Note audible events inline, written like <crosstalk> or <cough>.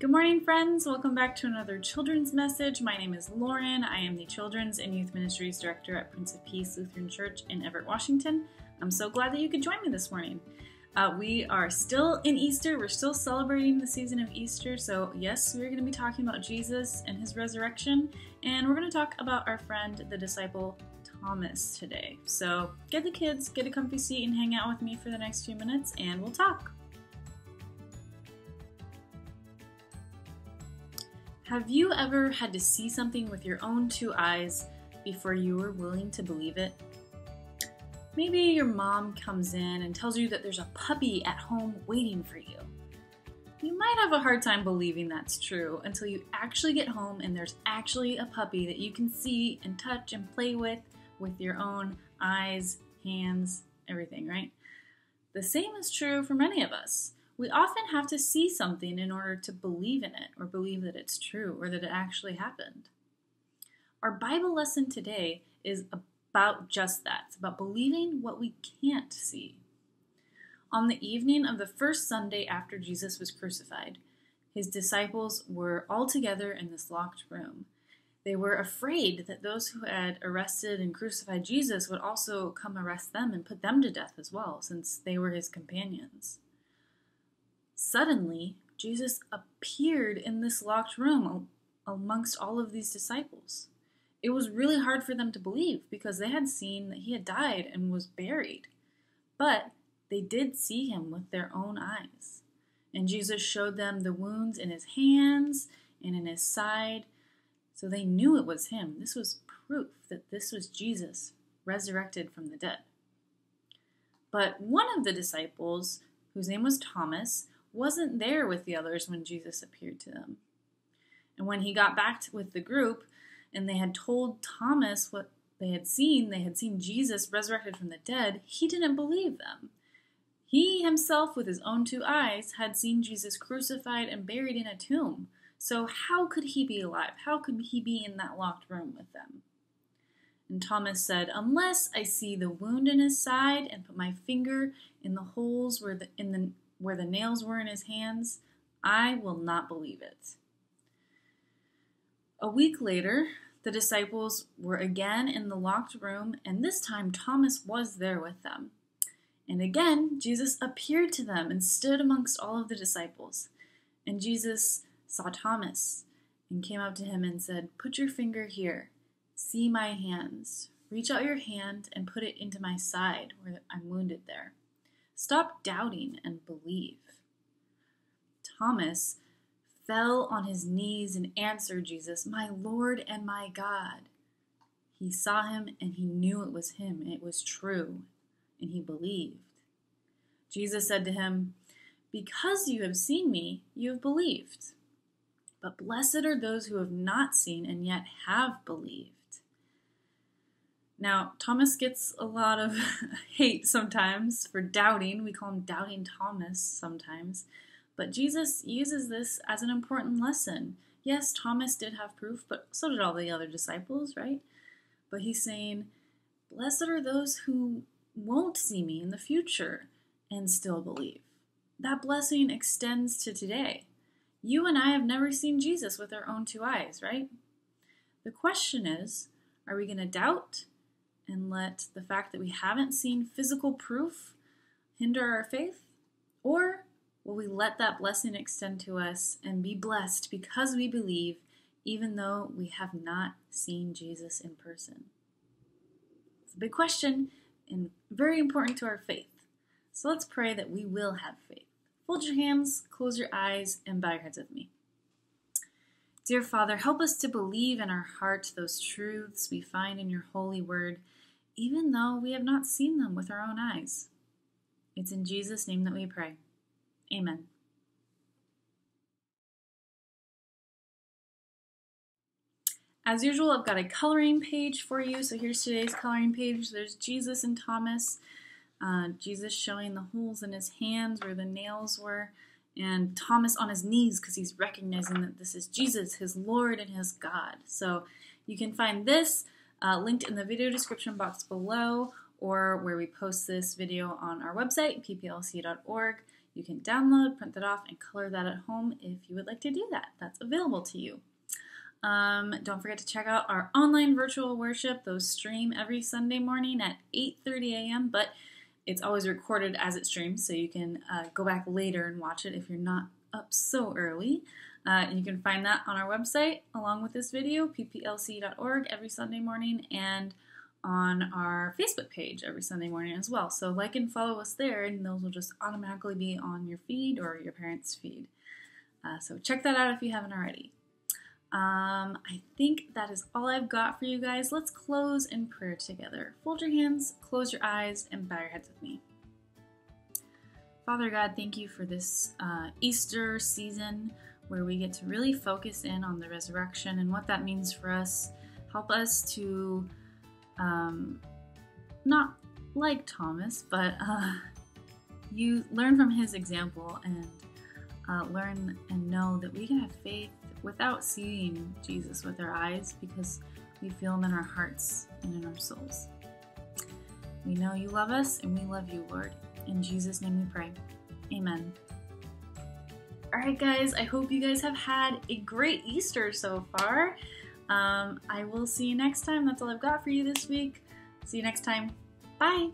Good morning, friends. Welcome back to another children's message. My name is Lauren. I am the Children's and Youth Ministries Director at Prince of Peace Lutheran Church in Everett, Washington. I'm so glad that you could join me this morning. Uh, we are still in Easter. We're still celebrating the season of Easter. So, yes, we're going to be talking about Jesus and his resurrection. And we're going to talk about our friend, the disciple Thomas, today. So, get the kids, get a comfy seat, and hang out with me for the next few minutes, and we'll talk. Have you ever had to see something with your own two eyes before you were willing to believe it? Maybe your mom comes in and tells you that there's a puppy at home waiting for you. You might have a hard time believing that's true until you actually get home and there's actually a puppy that you can see and touch and play with with your own eyes, hands, everything, right? The same is true for many of us. We often have to see something in order to believe in it or believe that it's true or that it actually happened. Our Bible lesson today is about just that. It's about believing what we can't see. On the evening of the first Sunday after Jesus was crucified, his disciples were all together in this locked room. They were afraid that those who had arrested and crucified Jesus would also come arrest them and put them to death as well, since they were his companions. Suddenly, Jesus appeared in this locked room amongst all of these disciples. It was really hard for them to believe because they had seen that he had died and was buried. But they did see him with their own eyes. And Jesus showed them the wounds in his hands and in his side. So they knew it was him. This was proof that this was Jesus resurrected from the dead. But one of the disciples, whose name was Thomas, wasn't there with the others when Jesus appeared to them. And when he got back with the group and they had told Thomas what they had seen, they had seen Jesus resurrected from the dead, he didn't believe them. He himself, with his own two eyes, had seen Jesus crucified and buried in a tomb. So, how could he be alive? How could he be in that locked room with them? And Thomas said, Unless I see the wound in his side and put my finger in the holes where the, in the where the nails were in his hands, I will not believe it. A week later, the disciples were again in the locked room, and this time Thomas was there with them. And again, Jesus appeared to them and stood amongst all of the disciples. And Jesus saw Thomas and came up to him and said, Put your finger here. See my hands. Reach out your hand and put it into my side where I'm wounded there. Stop doubting and believe. Thomas fell on his knees and answered Jesus, My Lord and my God. He saw him and he knew it was him, it was true, and he believed. Jesus said to him, Because you have seen me, you have believed. But blessed are those who have not seen and yet have believed. Now, Thomas gets a lot of <laughs> hate sometimes for doubting. We call him Doubting Thomas sometimes. But Jesus uses this as an important lesson. Yes, Thomas did have proof, but so did all the other disciples, right? But he's saying, Blessed are those who won't see me in the future and still believe. That blessing extends to today. You and I have never seen Jesus with our own two eyes, right? The question is, are we going to doubt and let the fact that we haven't seen physical proof hinder our faith? Or will we let that blessing extend to us and be blessed because we believe, even though we have not seen Jesus in person? It's a big question and very important to our faith. So let's pray that we will have faith. Fold your hands, close your eyes, and bow your heads with me. Dear Father, help us to believe in our heart those truths we find in your holy word even though we have not seen them with our own eyes. It's in Jesus' name that we pray. Amen. As usual, I've got a coloring page for you. So here's today's coloring page. There's Jesus and Thomas. Uh, Jesus showing the holes in his hands where the nails were, and Thomas on his knees because he's recognizing that this is Jesus, his Lord and his God. So you can find this uh, linked in the video description box below or where we post this video on our website, pplc.org. You can download, print that off, and color that at home if you would like to do that. That's available to you. Um, don't forget to check out our online virtual worship. Those stream every Sunday morning at 8:30 a.m. But it's always recorded as it streams, so you can uh, go back later and watch it if you're not up so early. Uh, you can find that on our website along with this video, pplc.org, every Sunday morning, and on our Facebook page every Sunday morning as well. So like and follow us there, and those will just automatically be on your feed or your parents' feed. Uh, so check that out if you haven't already. Um, I think that is all I've got for you guys. Let's close in prayer together. Fold your hands, close your eyes, and bow your heads with me. Father God, thank you for this uh, Easter season where we get to really focus in on the resurrection and what that means for us. Help us to um, not like Thomas, but uh, you learn from his example and uh, learn and know that we can have faith without seeing Jesus with our eyes because we feel him in our hearts and in our souls. We know you love us and we love you, Lord. In Jesus' name we pray. Amen. All right, guys, I hope you guys have had a great Easter so far. Um, I will see you next time. That's all I've got for you this week. See you next time. Bye.